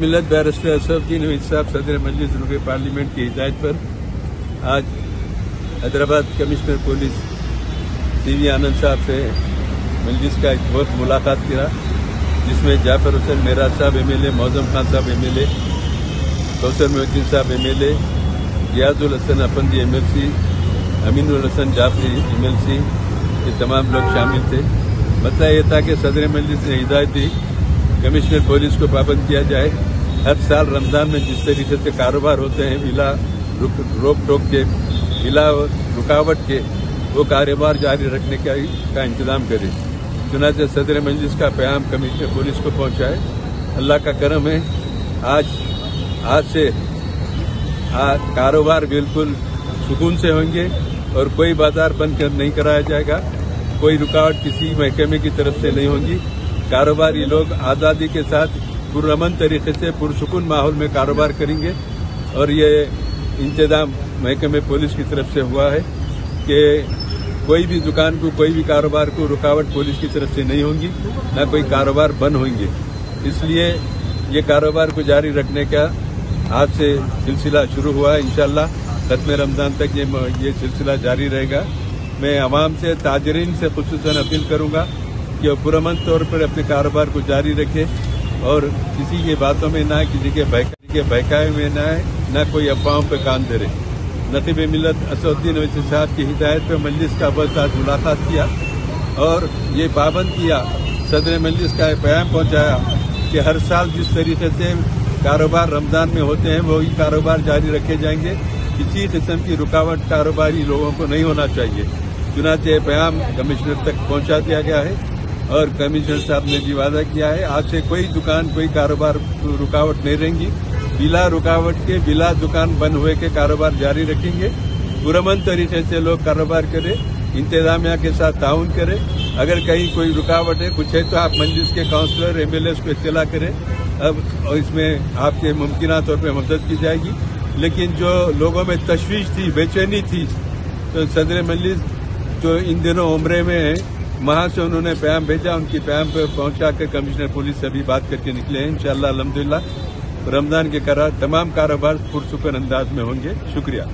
मिलत बैरिस्टर असफुद्दीन साहब, सदर मजलिस रुपये पार्लियामेंट की हिदायत पर। आज Hyderabad commissioner police C V Anand साहब से मजलिस का एक बहुत मुलाकात किया, जिसमें जाफ़र हुसैन मेराज साहब M L A Moazzam Khan साहब M L A Kausar Mohiuddin साहब M L A Riyazul Hasan Afandi M L C Aminul Hasan Jafri M L C ये तमाम लोग शामिल थे। मतलब ये था कि सदर मजलिस ने हिदायत दी, कमिश्नर पुलिस को पाबंद किया जाए। हर साल रमज़ान में जिस तरीके से कारोबार होते हैं बिला रुक टोक के बिला रुकावट के वो कारोबार जारी रखने का, का इंतज़ाम करे। चुनाचे सदर मजलिस का प्याम कमिश्नर पुलिस को पहुँचाए। अल्लाह का करम है आज आज से कारोबार बिल्कुल सुकून से होंगे और कोई बाज़ार बंद कर नहीं कराया जाएगा। कोई रुकावट किसी महकमे की तरफ़ से नहीं होगी। कारोबारी लोग आज़ादी के साथ पुरअमन तरीके से पुरसकून माहौल में कारोबार करेंगे। और ये इंतज़ाम महकमे पुलिस की तरफ़ से हुआ है कि कोई भी दुकान को, कोई भी कारोबार को रुकावट पुलिस की तरफ़ से नहीं होगी, न कोई कारोबार बंद होंगे। इसलिए ये कारोबार को जारी रखने का आज से सिलसिला शुरू हुआ है, इंशाल्लाह। खत्म रमज़ान तक ये ये सिलसिला जारी रहेगा। मैं आवाम से, ताजरीन से खसूस अपील करूँगा कि वो पुरमन तौर पर अपने कारोबार को जारी रखे। और किसी की बातों में ना किसी के के बहकाए में ना है, न कोई अफवाहों कान दे रहे। नकीब मिलत असदुद्दीन अवैसी साहब की हिदायत पर मजलिस का बस आज मुलाकात किया और ये पाबंद किया। सदर मजलिस का बयान पहुँचाया कि हर साल जिस तरीके से कारोबार रमज़ान में होते हैं, वही कारोबार जारी रखे जाएँगे। किसी किस्म की रुकावट, कारोबारी लोगों को नहीं होना चाहिए। चुनाचे प्याम कमिश्नर तक पहुँचा दिया गया है। और कमिश्नर साहब ने भी वादा किया है। आज से कोई दुकान, कोई कारोबार रुकावट नहीं रहेंगी। बिला रुकावट के, बिला दुकान बंद हुए के कारोबार जारी रखेंगे। पुरमन तरीके से लोग कारोबार करें इंतजामिया के साथ ताउन करें। अगर कहीं कोई रुकावट है, कुछ है तो आप मंजिल के काउंसलर एम एमएलए को इतला करें। अब इसमें आपके मुमकिन तौर पर मदद की जाएगी। लेकिन जो लोगों में तशवीश थी, बेचैनी थी तो सदर मजलिस जो इन दिनों उम्रे में है वहाँ से उन्होंने पैम भेजा, उनकी पैम पर पहुँचा कर कमिश्नर पुलिस से भी बात करके निकले हैं। इंशाल्लाह अलहमदिल्ला रमज़ान के करार, तमाम कारोबार पुरसुकन अंदाज में होंगे। शुक्रिया।